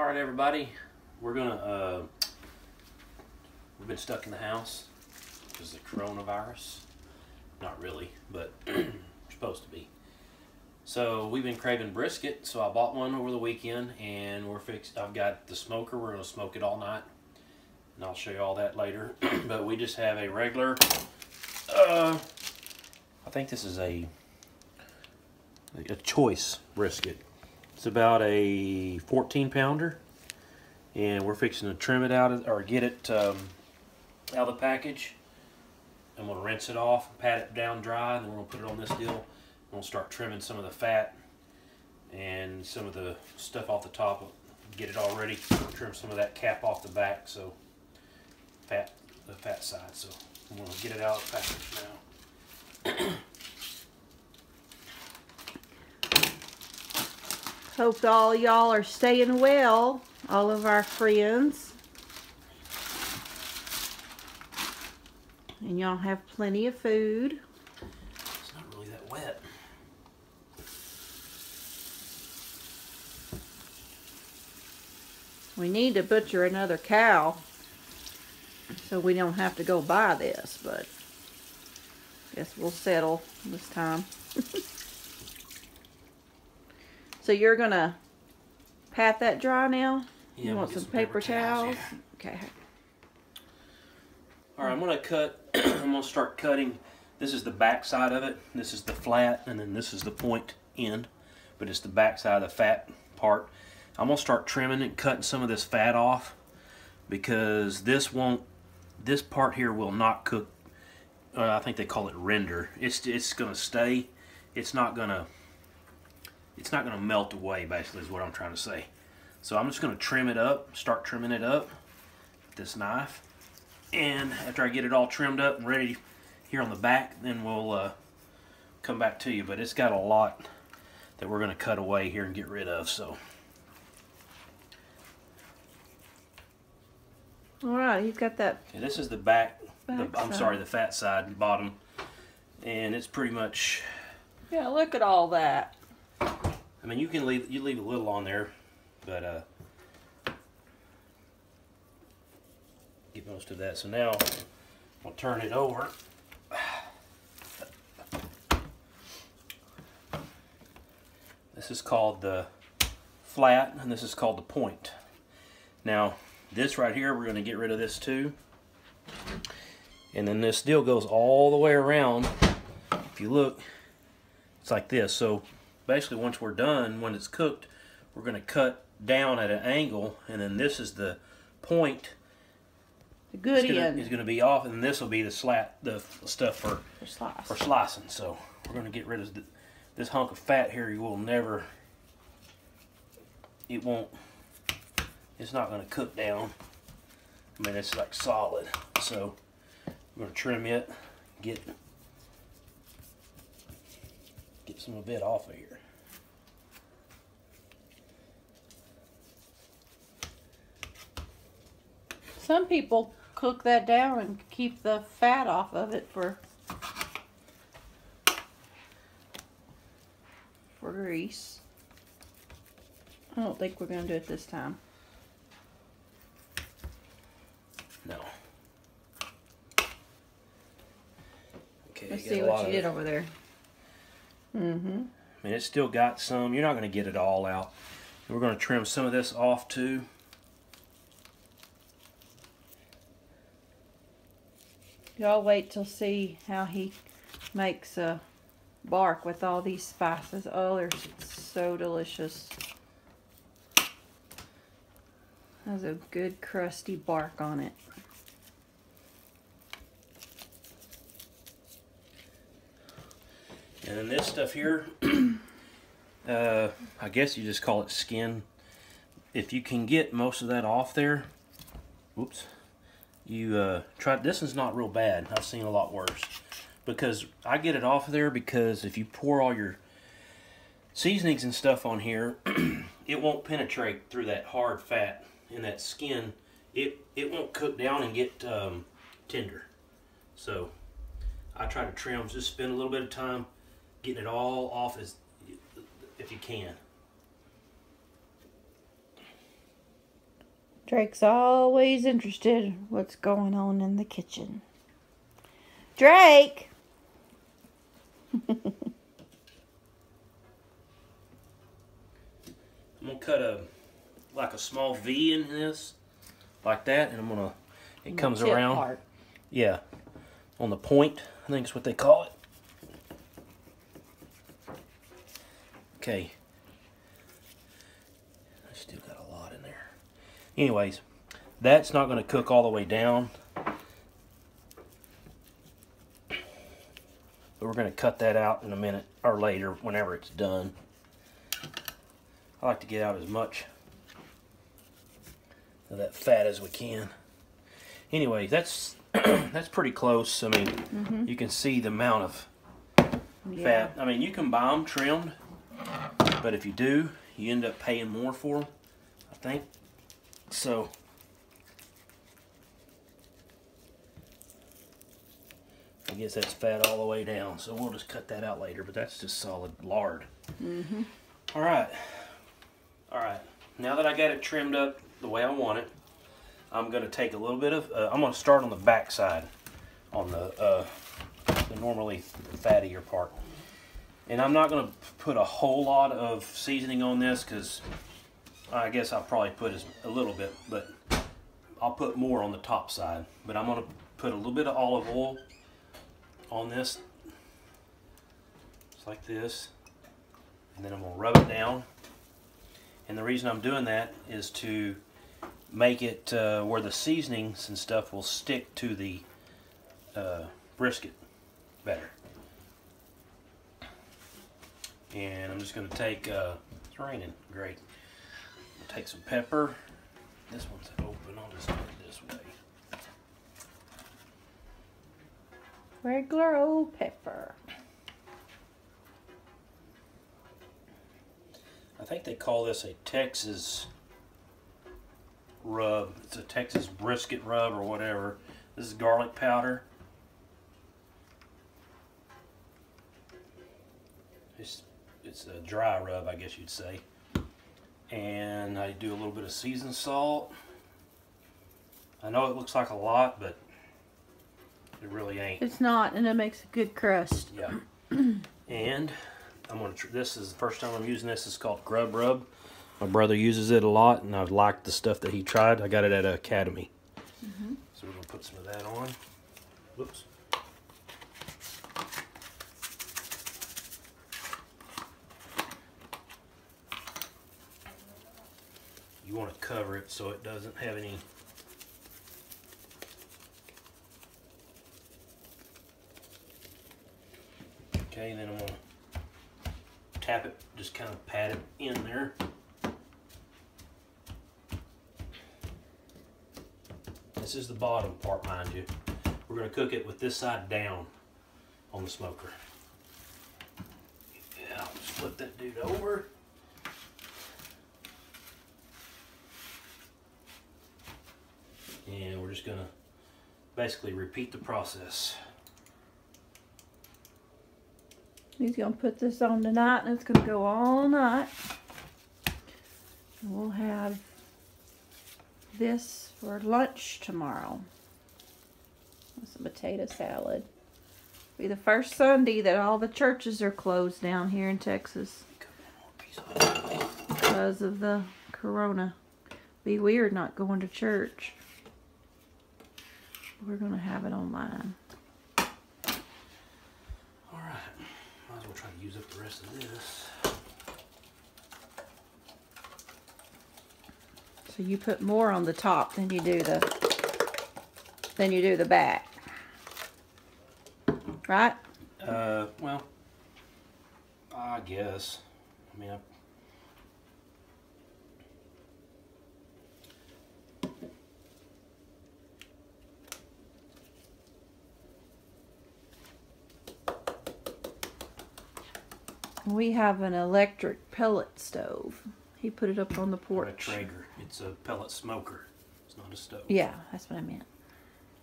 All right, everybody, we're gonna. Uh, we've been stuck in the house because of the coronavirus. Not really, but supposed to be. So we've been craving brisket, so I bought one over the weekend, and we're fixed. I've got the smoker. We're gonna smoke it all night, and I'll show you all that later. but we just have a regular. Uh, I think this is a a choice brisket. It's about a 14 pounder, and we're fixing to trim it out of, or get it um, out of the package. I'm gonna rinse it off, pat it down dry, and then we're gonna put it on this deal. We'll start trimming some of the fat and some of the stuff off the top. Get it all ready. Trim some of that cap off the back, so fat the fat side. So I'm gonna get it out of the package now. Hope all y'all are staying well, all of our friends. And y'all have plenty of food. It's not really that wet. We need to butcher another cow so we don't have to go buy this, but I guess we'll settle this time. so you're gonna pat that dry now? Yeah, you want get some, paper, towels? yeah. Okay. All right, I'm gonna cut. I'm gonna start cutting. This is the back side of it. This is the flat, and then this is the point end. But it's the back side of the fat part. I'm gonna start trimming and cutting some of this fat off because this won't. This part here will not cook. Uh, I think they call it render. It's it's gonna stay. It's not gonna. It's not gonna melt away. Basically, is what I'm trying to say. So I'm just gonna trim it up. Start trimming it up with this knife and after I get it all trimmed up and ready here on the back then we'll uh, come back to you but it's got a lot that we're going to cut away here and get rid of so All right, you've got that. okay, this is the back, the, I'm sorry the fat side bottom and it's pretty much Yeah, look at all that. I mean you can leave you leave a little on there but uh get most of that so now I'll turn it over This is called the flat and this is called the point. Now this right here we're going to get rid of this too. And then this deal goes all the way around. If you look, it's like this. So basically once we're done, when it's cooked, we're going to cut down at an angle and then this is the point The good it's gonna, end is going to be off and this will be the slat the stuff for for slice. for slicing. So we're going to get rid of th- this hunk of fat here. You will never, it won't, it's not going to cook down. I mean, it's like solid. So we're going to trim it, get, get some of it off of here. Some people cook that down and keep the fat off of it for for grease. I don't think we're gonna do it this time. No. Okay, Let's see what you did over there. Mm-hmm. I mean, it's still got some. You're not going to get it all out. We're going to trim some of this off too. Y'all wait till see how he makes a bark with all these spices. Oh, they're so delicious. Has a good crusty bark on it. And then this stuff here, uh, I guess you just call it skin. If you can get most of that off there, whoops, you uh, try. This is not real bad. I've seen a lot worse because I get it off of there because if you pour all your seasonings and stuff on here, it won't penetrate through that hard fat in that skin. It it won't cook down and get um, tender. So I try to trim. Just spend a little bit of time getting it all off as if you can. Drake's always interested what's going on in the kitchen. Drake! I'm gonna cut a like a small V in this, like that, and I'm gonna. It comes around. part. Yeah, on the point. I think is what they call it. Okay. I still got a lot in there. Anyways, that's not going to cook all the way down. But we're going to cut that out in a minute or later whenever it's done. I like to get out as much of that fat as we can. Anyway, that's that's pretty close. I mean, mm-hmm. you can see the amount of Yeah. fat. I mean, you can buy them trimmed, but if you do, you end up paying more for them. I think so. I guess that's fat all the way down, so we'll just cut that out later. But that's just solid lard. Mm-hmm. All right, all right. Now that I got it trimmed up the way I want it, I'm gonna take a little bit of. Uh, I'm gonna start on the back side, on the uh, the normally fattier part. And I'm not going to put a whole lot of seasoning on this because I guess I'll probably put a little bit, but I'll put more on the top side. But I'm going to put a little bit of olive oil on this, just like this. And then I'm going to rub it down. And the reason I'm doing that is to make it uh, where the seasonings and stuff will stick to the uh, brisket better. And I'm just going to take, uh, it's raining, great. Take some pepper. This one's open, I'll just put it this way. Regular old pepper. I think they call this a Texas rub. It's a Texas brisket rub or whatever. This is garlic powder. It's, it's a dry rub, I guess you'd say. And I do a little bit of seasoned salt. I know it looks like a lot, but it really ain't. It's not, and it makes a good crust. Yeah. and I'm gonna. Tr- this is the first time I'm using this. It's called Grub Rub. My brother uses it a lot, and I've liked the stuff that he tried. I got it at Academy. Mm-hmm. So we're gonna put some of that on. Whoops. Want to cover it so it doesn't have any Okay, then I'm gonna tap it, just kind of pat it in there. This is the bottom part, mind you. We're gonna cook it with this side down on the smoker. Yeah, I'll flip that dude over. And we're just gonna basically repeat the process. He's gonna put this on tonight, and it's gonna go all night. And we'll have this for lunch tomorrow. With some potato salad. Be the first Sunday that all the churches are closed down here in Texas because of the corona. Be weird not going to church. We're gonna have it online. All right, might as well try to use up the rest of this. So you put more on the top than you do the than you do the back. Right? Uh, well, I guess. I mean, I, We have an electric pellet stove. He put it up on the or a porch. Traeger. It's a pellet smoker. It's not a stove. Yeah, that's what I meant.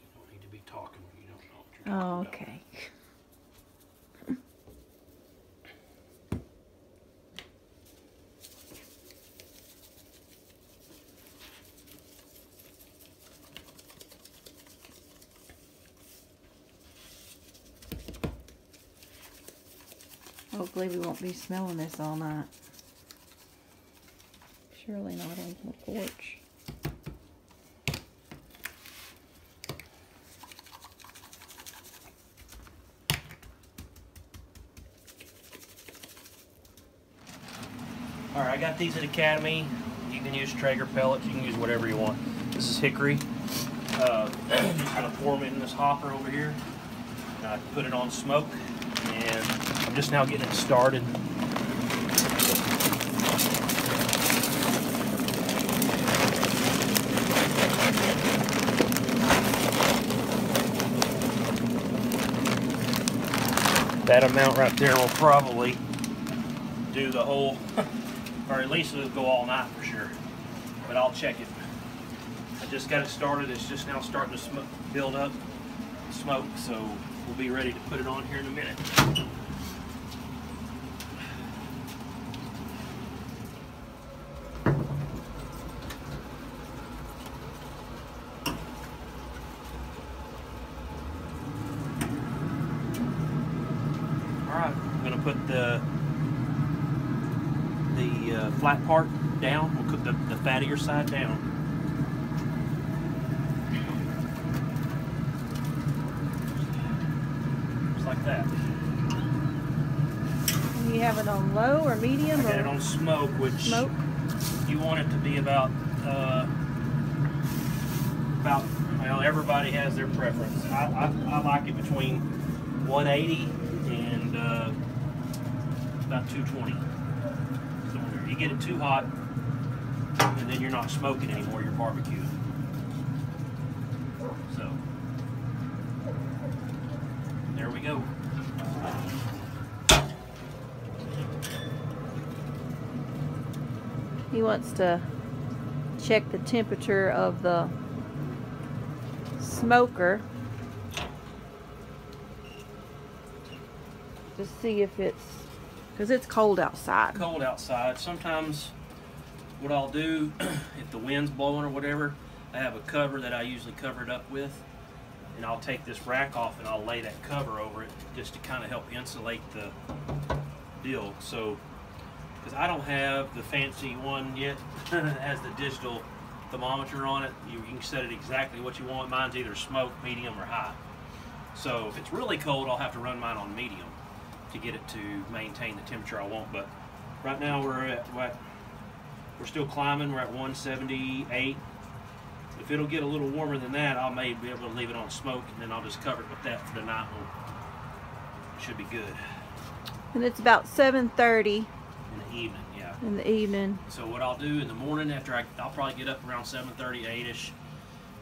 You don't need to be talking when you don't know what you're Oh, talking okay. Hopefully we won't be smelling this all night. Surely not on the porch. All right, I got these at Academy. You can use Traeger pellets. You can use whatever you want. This is hickory. Uh, just gonna pour them in this hopper over here. And I put it on smoke, and I'm just now getting it started. That amount right there will probably do the whole, or at least it'll go all night for sure. But I'll check it. I just got it started. It's just now starting to build up smoke, so we'll be ready to put it on here in a minute. All right, I'm gonna put the the uh, flat part down. We'll cook the, the fattier side down. Just like that. You have it on low or medium I got or it on smoke, which smoke? you want it to be about uh, about well everybody has their preference I, I, I like it between 180 and uh, about 220 so you get it too hot and then you're not smoking anymore you're barbecuing so there we go. He wants to check the temperature of the smoker to see if it's because it's cold outside. cold outside. Sometimes what I'll do, if the wind's blowing or whatever, I have a cover that I usually cover it up with. And I'll take this rack off and I'll lay that cover over it just to kind of help insulate the deal. So, because I don't have the fancy one yet that has the digital thermometer on it. You can set it exactly what you want. Mine's either smoke, medium, or high. So if it's really cold, I'll have to run mine on medium to get it to maintain the temperature I want. But right now we're at what? We're still climbing. We're at 178. If it'll get a little warmer than that, I may be able to leave it on smoke, and then I'll just cover it with that for the night. We'll, should be good And it's about 7:30 in the evening. Yeah. in the evening. So what I'll do in the morning after I, I'll probably get up around 7:30, 8ish,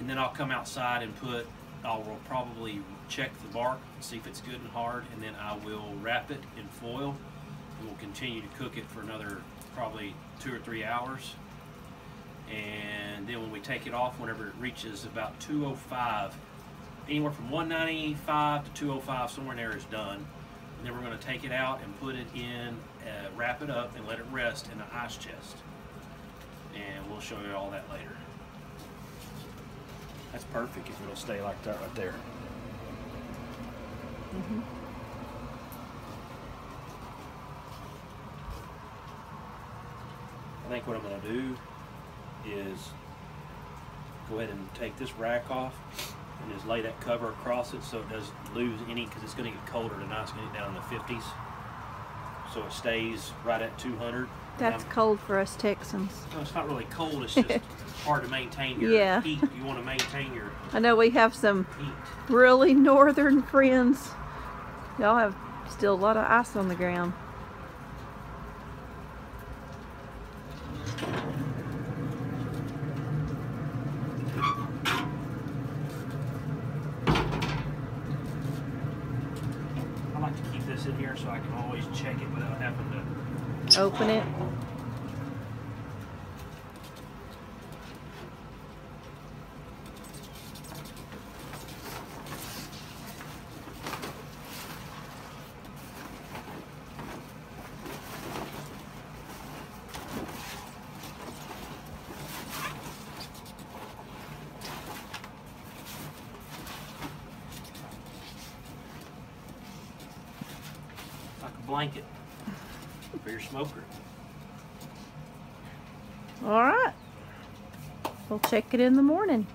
and then I'll come outside and put. I will probably check the bark see if it's good and hard, and then I will wrap it in foil, and we'll continue to cook it for another probably two or three hours. And then when we take it off, whenever it reaches about 205, anywhere from 195 to 205, somewhere in there is done. And then we're going to take it out and put it in, uh, wrap it up, and let it rest in an ice chest. And we'll show you all that later. That's perfect if it'll stay like that right there. Mm-hmm. I think what I'm going to do is go ahead and take this rack off and just lay that cover across it so it doesn't lose any because it's going to get colder tonight. It's going to get down in the 50s. So it stays right at 200. That's Um, cold for us Texans. no, it's not really cold. It's just hard to maintain your Yeah. heat. You want to maintain your I know we have some heat. really northern friends. Y'all have still a lot of ice on the ground. I like to keep this in here so I can always check it without having to. Open it. like a blanket. your smoker. All right. We'll check it in the morning.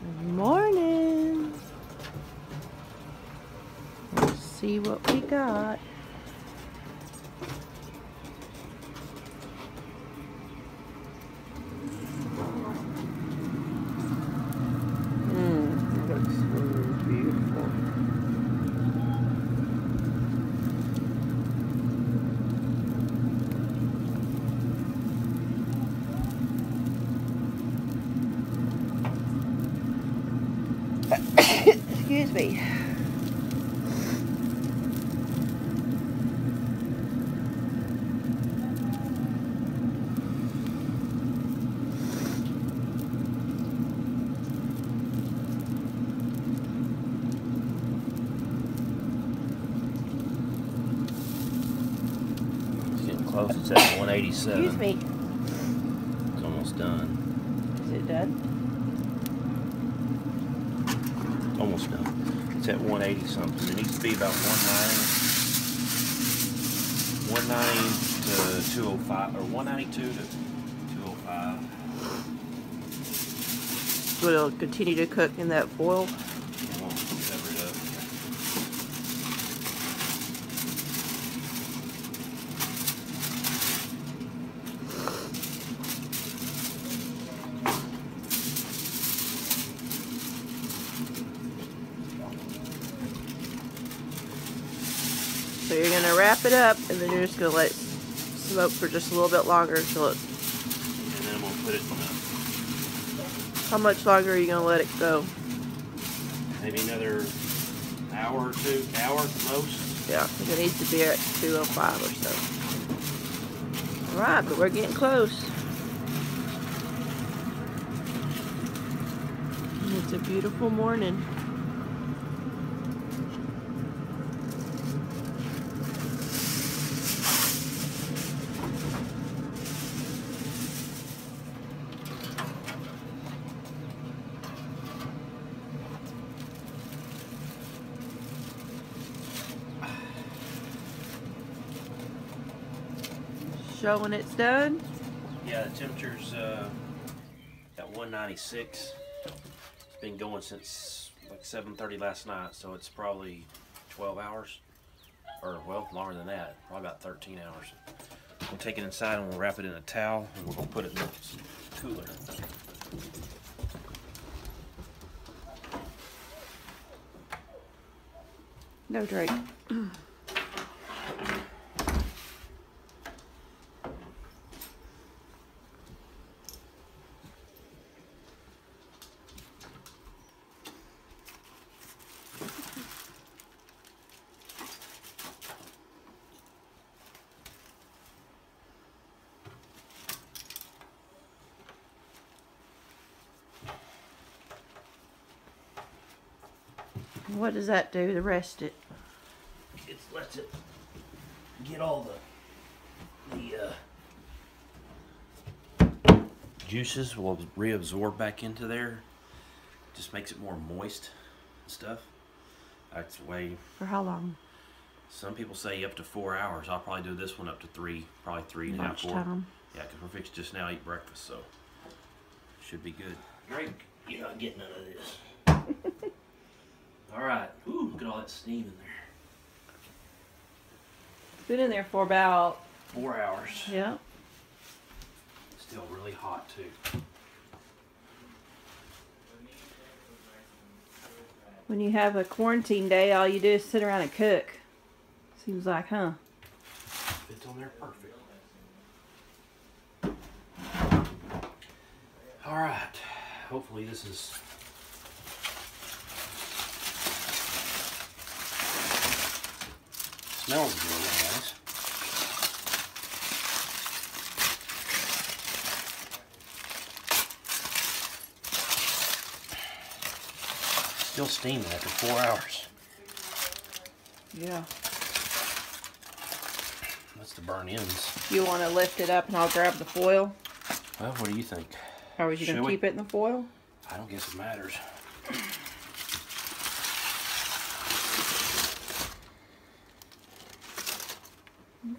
Good morning. Let's see what we got. Mm, looks really beautiful. Excuse me. It's getting close. It's at 187. Excuse me. It's almost done. Is it done? Almost done. It's at 180 something. It needs to be about 190. 190 to 205, or 192 to 205. But it'll continue to cook in that foil. It won't cover it up. So you're gonna wrap it up and then you're just gonna let it smoke for just a little bit longer until it. And then we'll put it in How much longer are you gonna let it go? maybe another hour or two, hour at the most. Yeah, it needs to be at 205 or so. Alright, but we're getting close. It's a beautiful morning. Showing it's done. Yeah, the temperature's uh, at 196. It's been going since like 7:30 last night, so it's probably 12 hours, or well, longer than that. Probably about 13 hours. We'll take it inside and we'll wrap it in a towel, and we're gonna put it in the cooler. No Drake. What does that do to rest it? It lets it get all the the uh, juices will reabsorb back into there. Just makes it more moist and stuff. That's the way For how long? Some people say up to four hours. I'll probably do this one up to three, probably three and a half, Much four. time. Yeah, because we're fixed just now eat breakfast, so should be good. Drake, you're not getting none of this. all right. Ooh, look at all that steam in there. It's been in there for about Four hours. yeah. Still really hot too. When you have a quarantine day, all you do is sit around and cook. Seems like, huh? Fits on there perfect. All right. Hopefully this is. Smells good, guys. Still steaming after four hours. Yeah. That's the burnt ends. You want to lift it up and I'll grab the foil? Well, what do you think? Or was you going to keep it in the foil? I don't guess it matters.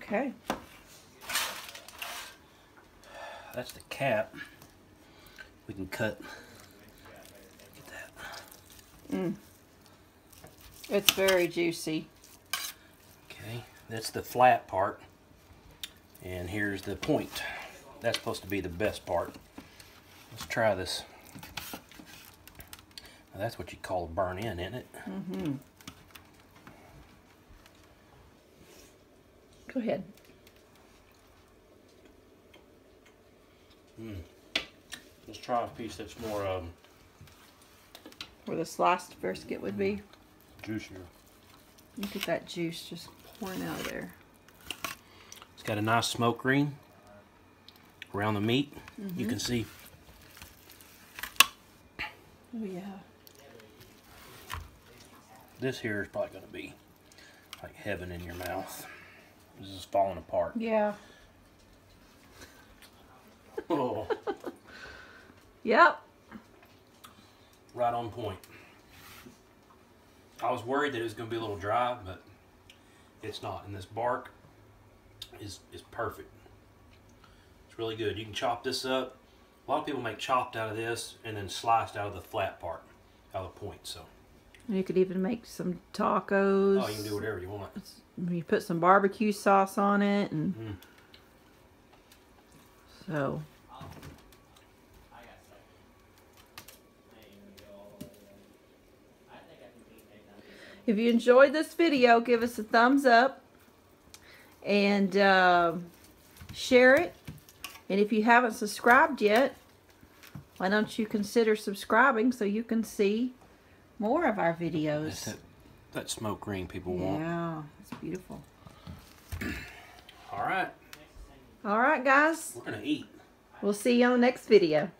Okay. That's the cap. We can cut. Get that. Mm. It's very juicy. Okay, that's the flat part. And here's the point. That's supposed to be the best part. Let's try this. Now that's what you call a burn in, isn't it? Mm-hmm. Go ahead. Let's try a piece that's more um, Where the sliced brisket would be. juicier. Look at that juice just pouring out of there. It's got a nice smoke ring around the meat. You can see Oh yeah. this here is probably going to be like heaven in your mouth. This is falling apart. Yeah. Oh, Yep. right on point. I was worried that it was going to be a little dry, but it's not. And this bark is is perfect. It's really good. You can chop this up. A lot of people make chopped out of this and then sliced out of the flat part, out of the point. So, You could even make some tacos. oh, you can do whatever you want. You put some barbecue sauce on it, and Mm. so if you enjoyed this video, give us a thumbs up and um share it. And if you haven't subscribed yet, why don't you consider subscribing so you can see more of our That's videos? that, that smoke ring people want. Yeah, it's beautiful. All right, All right, guys. we're going to eat. We'll see you on the next video.